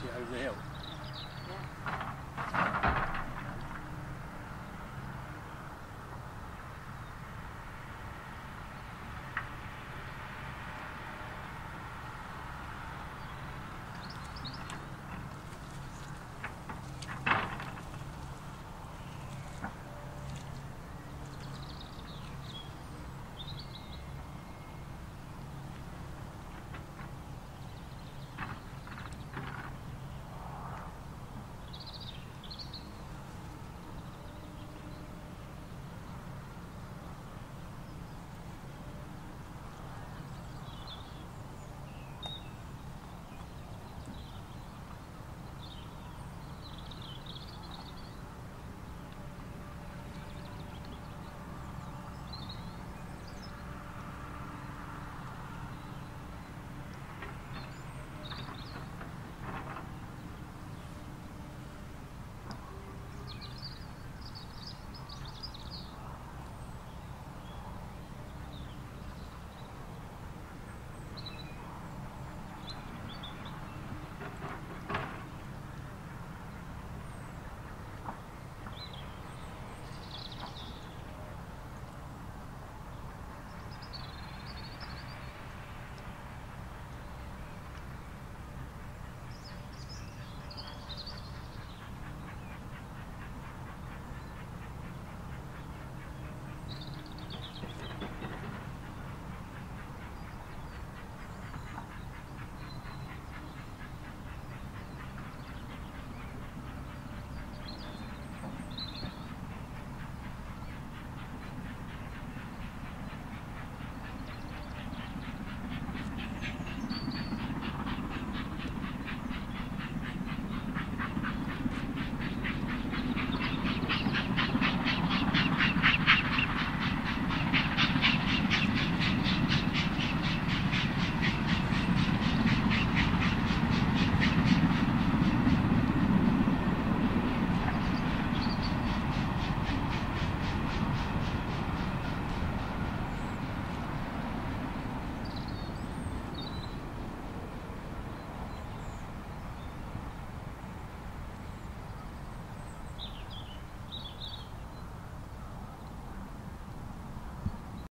see it over the hill. Yeah.